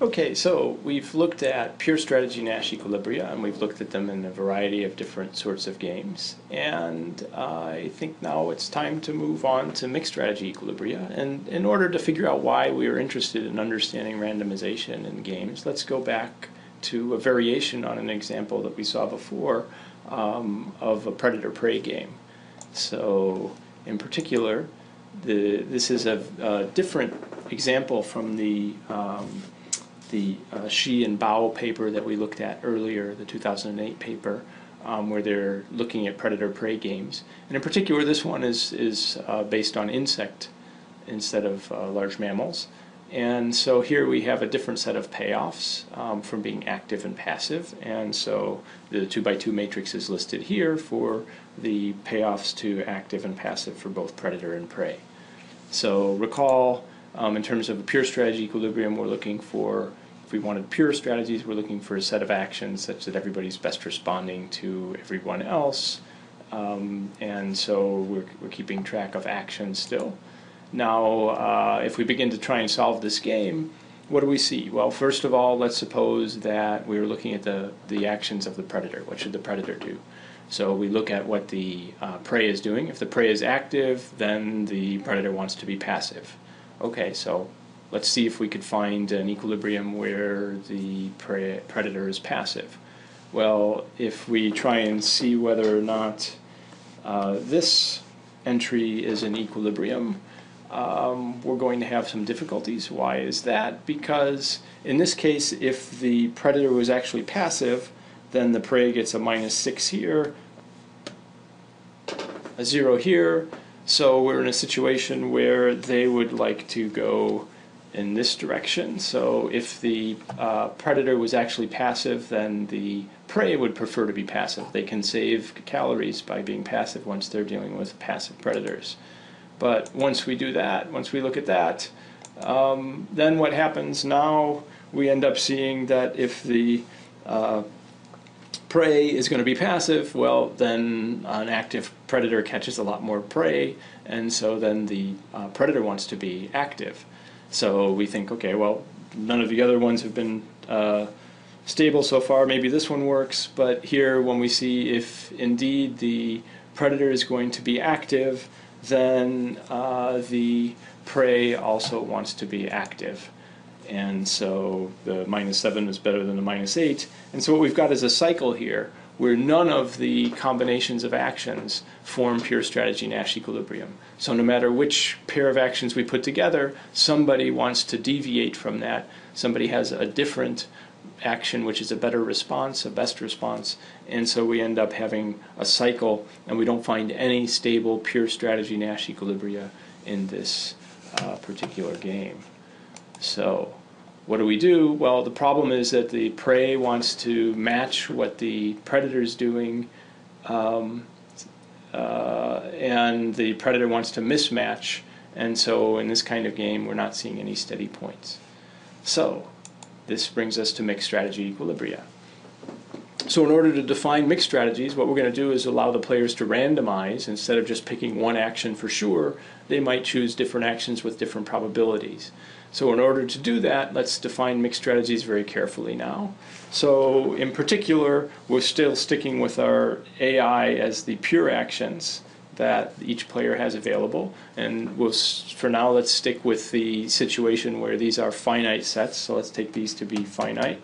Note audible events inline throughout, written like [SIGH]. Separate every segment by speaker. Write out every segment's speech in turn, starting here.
Speaker 1: Okay, so we've looked at pure strategy Nash equilibria, and we've looked at them in a variety of different sorts of games. And uh, I think now it's time to move on to mixed strategy equilibria. And in order to figure out why we are interested in understanding randomization in games, let's go back to a variation on an example that we saw before um, of a predator-prey game. So in particular, the, this is a, a different example from the um, the uh, Shi and Bao paper that we looked at earlier, the 2008 paper, um, where they're looking at predator-prey games. And in particular, this one is, is uh, based on insect instead of uh, large mammals. And so here we have a different set of payoffs um, from being active and passive. And so the 2 by 2 matrix is listed here for the payoffs to active and passive for both predator and prey. So recall um, in terms of a pure strategy equilibrium, we're looking for, if we wanted pure strategies, we're looking for a set of actions such that everybody's best responding to everyone else. Um, and so we're, we're keeping track of actions still. Now, uh, if we begin to try and solve this game, what do we see? Well, first of all, let's suppose that we were looking at the, the actions of the predator. What should the predator do? So we look at what the uh, prey is doing. If the prey is active, then the predator wants to be passive. Okay, so let's see if we could find an equilibrium where the pre predator is passive. Well, if we try and see whether or not uh, this entry is an equilibrium, um, we're going to have some difficulties. Why is that? Because in this case, if the predator was actually passive, then the prey gets a minus 6 here, a 0 here, so we're in a situation where they would like to go in this direction. So if the uh, predator was actually passive, then the prey would prefer to be passive. They can save calories by being passive once they're dealing with passive predators. But once we do that, once we look at that, um, then what happens now, we end up seeing that if the uh, prey is going to be passive, well, then an active predator catches a lot more prey, and so then the uh, predator wants to be active. So we think, okay, well, none of the other ones have been uh, stable so far, maybe this one works, but here when we see if indeed the predator is going to be active, then uh, the prey also wants to be active and so the minus 7 is better than the minus 8. And so what we've got is a cycle here where none of the combinations of actions form pure strategy Nash equilibrium. So no matter which pair of actions we put together, somebody wants to deviate from that. Somebody has a different action which is a better response, a best response, and so we end up having a cycle and we don't find any stable pure strategy Nash equilibria in this uh, particular game. So what do we do? Well, the problem is that the prey wants to match what the predator is doing, um, uh, and the predator wants to mismatch. And so, in this kind of game, we're not seeing any steady points. So, this brings us to mixed strategy equilibria. So in order to define mixed strategies, what we're going to do is allow the players to randomize. Instead of just picking one action for sure, they might choose different actions with different probabilities. So in order to do that, let's define mixed strategies very carefully now. So in particular, we're still sticking with our AI as the pure actions that each player has available. And we'll, for now, let's stick with the situation where these are finite sets. So let's take these to be finite.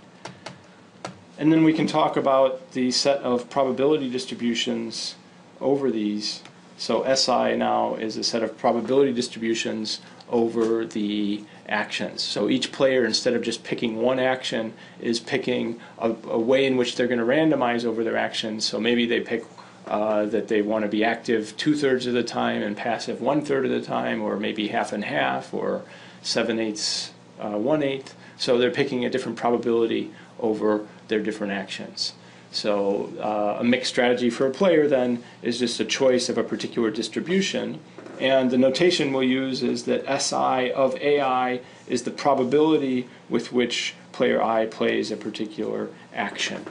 Speaker 1: And then we can talk about the set of probability distributions over these. So SI now is a set of probability distributions over the actions. So each player, instead of just picking one action, is picking a, a way in which they're going to randomize over their actions. So maybe they pick uh, that they want to be active two thirds of the time and passive one third of the time, or maybe half and half, or seven eighths, uh, one eighth. So they're picking a different probability over their different actions. So uh, a mixed strategy for a player then is just a choice of a particular distribution and the notation we'll use is that SI of AI is the probability with which player I plays a particular action.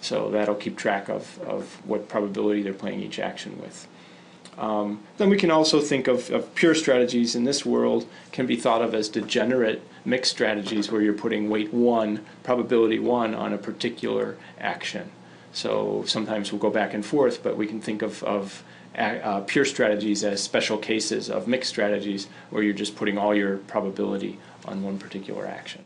Speaker 1: So that'll keep track of, of what probability they're playing each action with. Um, then we can also think of, of, pure strategies in this world can be thought of as degenerate mixed strategies where you're putting weight one, probability one on a particular action. So sometimes we'll go back and forth, but we can think of, of uh, pure strategies as special cases of mixed strategies where you're just putting all your probability on one particular action.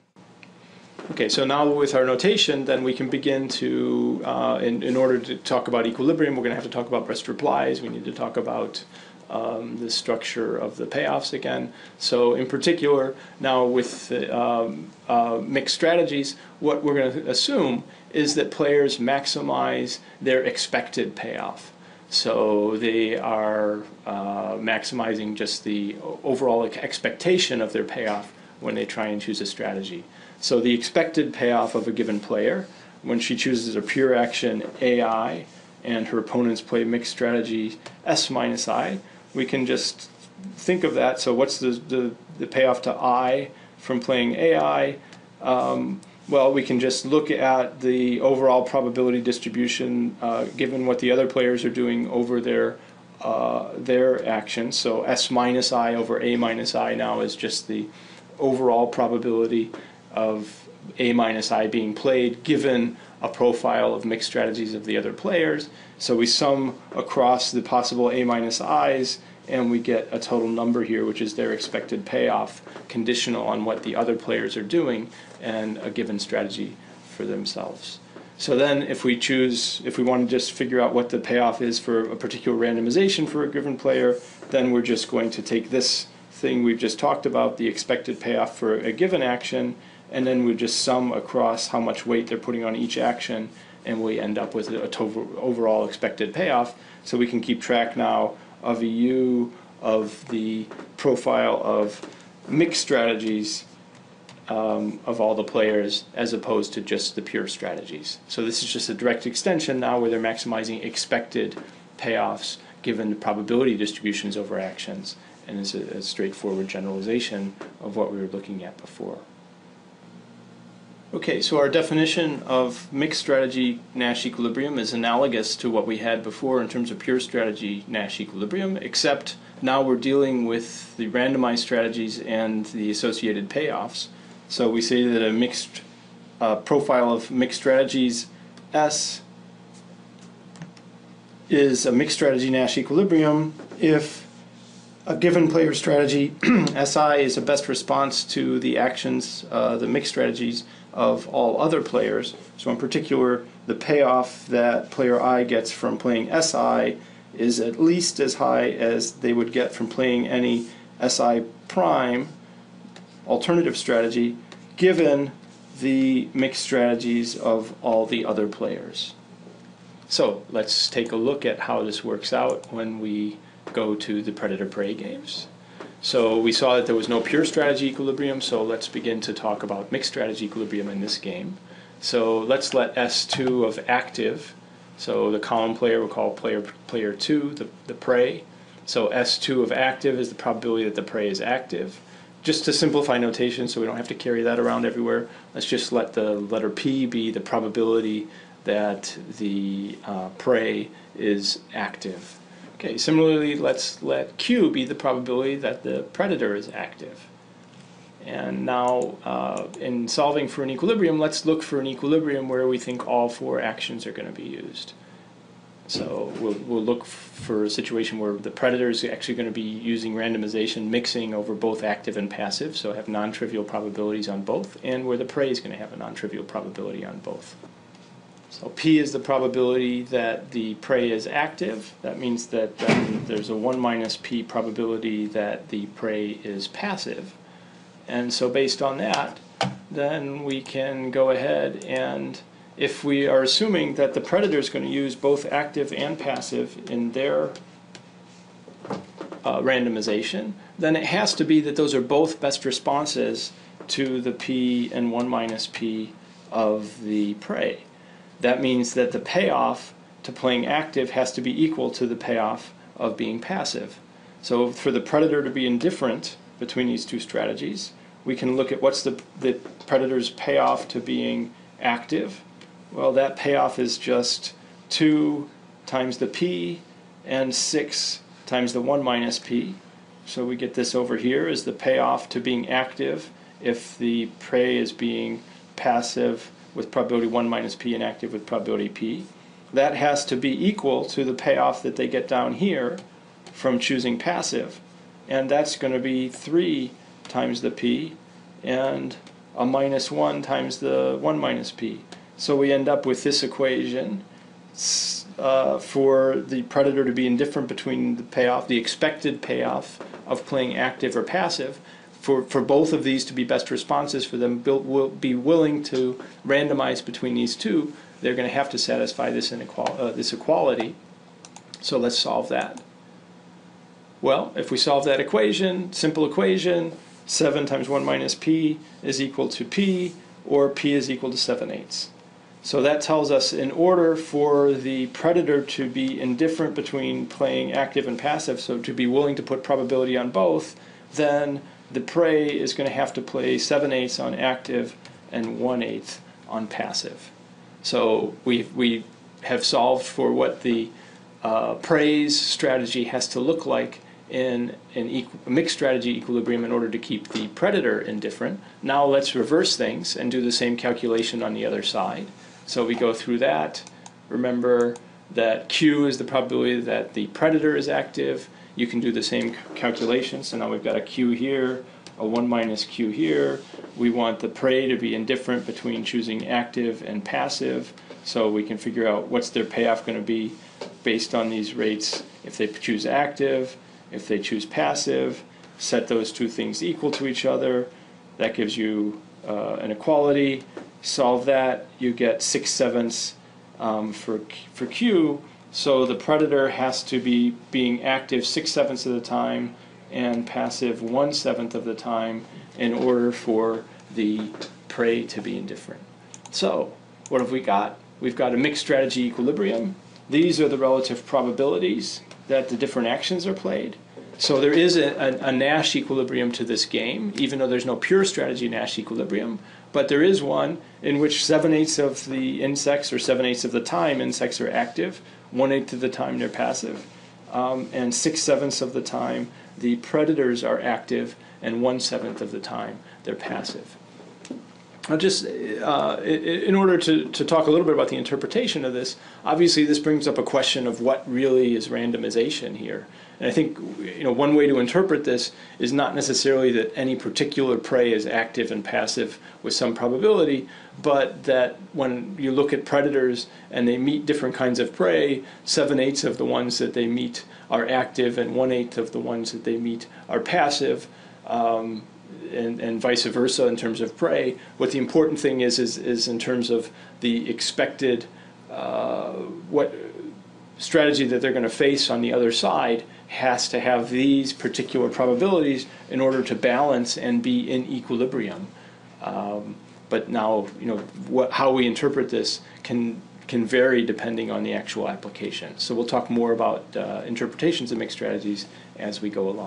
Speaker 1: Okay, so now with our notation, then we can begin to, uh, in, in order to talk about equilibrium, we're going to have to talk about best replies. We need to talk about um, the structure of the payoffs again. So in particular, now with um, uh, mixed strategies, what we're going to assume is that players maximize their expected payoff. So they are uh, maximizing just the overall expectation of their payoff when they try and choose a strategy. So the expected payoff of a given player, when she chooses a pure action AI and her opponents play mixed strategy S minus I, we can just think of that. So what's the, the, the payoff to I from playing AI? Um, well, we can just look at the overall probability distribution uh, given what the other players are doing over their uh, their actions. So S minus I over A minus I now is just the overall probability of A minus I being played given a profile of mixed strategies of the other players. So we sum across the possible A minus I's and we get a total number here, which is their expected payoff, conditional on what the other players are doing and a given strategy for themselves. So then if we choose, if we want to just figure out what the payoff is for a particular randomization for a given player, then we're just going to take this thing we've just talked about, the expected payoff for a given action, and then we just sum across how much weight they're putting on each action, and we end up with a total overall expected payoff. So we can keep track now of a U of the profile of mixed strategies um, of all the players as opposed to just the pure strategies. So this is just a direct extension now where they're maximizing expected payoffs given the probability distributions over actions and it's a, a straightforward generalization of what we were looking at before. Okay, so our definition of mixed strategy Nash equilibrium is analogous to what we had before in terms of pure strategy Nash equilibrium, except now we're dealing with the randomized strategies and the associated payoffs. So we say that a mixed uh, profile of mixed strategies S is a mixed strategy Nash equilibrium if a given player strategy, [CLEARS THROAT] SI is a best response to the actions, uh, the mixed strategies of all other players. So in particular, the payoff that player I gets from playing SI is at least as high as they would get from playing any SI prime alternative strategy, given the mixed strategies of all the other players. So let's take a look at how this works out when we go to the predator-prey games. So we saw that there was no pure strategy equilibrium, so let's begin to talk about mixed strategy equilibrium in this game. So let's let S2 of active, so the column player we'll call player player 2, the, the prey. So S2 of active is the probability that the prey is active. Just to simplify notation so we don't have to carry that around everywhere, let's just let the letter P be the probability that the uh, prey is active. Okay, similarly, let's let Q be the probability that the predator is active. And now, uh, in solving for an equilibrium, let's look for an equilibrium where we think all four actions are going to be used. So we'll, we'll look for a situation where the predator is actually going to be using randomization mixing over both active and passive, so have non-trivial probabilities on both, and where the prey is going to have a non-trivial probability on both. So P is the probability that the prey is active. That means that then there's a 1 minus P probability that the prey is passive. And so based on that, then we can go ahead and if we are assuming that the predator is going to use both active and passive in their uh, randomization, then it has to be that those are both best responses to the P and 1 minus P of the prey that means that the payoff to playing active has to be equal to the payoff of being passive. So for the predator to be indifferent between these two strategies, we can look at what's the, the predator's payoff to being active. Well, that payoff is just 2 times the p and 6 times the 1 minus p. So we get this over here as the payoff to being active if the prey is being passive with probability 1 minus p and active with probability p. That has to be equal to the payoff that they get down here from choosing passive. And that's going to be 3 times the p and a minus 1 times the 1 minus p. So we end up with this equation uh, for the predator to be indifferent between the payoff, the expected payoff of playing active or passive. For, for both of these to be best responses, for them built, will be willing to randomize between these two, they're going to have to satisfy this inequality, uh, this equality. So let's solve that. Well, if we solve that equation, simple equation, 7 times 1 minus p is equal to p, or p is equal to 7 eighths. So that tells us in order for the predator to be indifferent between playing active and passive, so to be willing to put probability on both, then the prey is going to have to play 7 eighths on active and 1 eighth on passive. So we, we have solved for what the uh, prey's strategy has to look like in an mixed strategy equilibrium in order to keep the predator indifferent. Now let's reverse things and do the same calculation on the other side. So we go through that. Remember that Q is the probability that the predator is active. You can do the same calculation. So now we've got a Q here, a 1 minus Q here. We want the prey to be indifferent between choosing active and passive. So we can figure out what's their payoff going to be based on these rates if they choose active, if they choose passive, set those two things equal to each other. That gives you uh, an equality. Solve that, you get six sevenths um, for, for Q. So the predator has to be being active six sevenths of the time and passive one seventh of the time in order for the prey to be indifferent. So, what have we got? We've got a mixed strategy equilibrium. These are the relative probabilities that the different actions are played. So there is a, a, a Nash equilibrium to this game, even though there's no pure strategy Nash equilibrium. But there is one in which seven eighths of the insects, or seven eighths of the time, insects are active. One eighth of the time they're passive, um, and six sevenths of the time the predators are active, and one seventh of the time they're passive. I'll just, uh, in order to, to talk a little bit about the interpretation of this, obviously this brings up a question of what really is randomization here. And I think, you know, one way to interpret this is not necessarily that any particular prey is active and passive with some probability, but that when you look at predators and they meet different kinds of prey, seven eighths of the ones that they meet are active and one eighth of the ones that they meet are passive. Um, and, and vice versa in terms of prey. What the important thing is is, is in terms of the expected uh, what strategy that they're going to face on the other side has to have these particular probabilities in order to balance and be in equilibrium. Um, but now, you know, what, how we interpret this can can vary depending on the actual application. So we'll talk more about uh, interpretations of mixed strategies as we go along.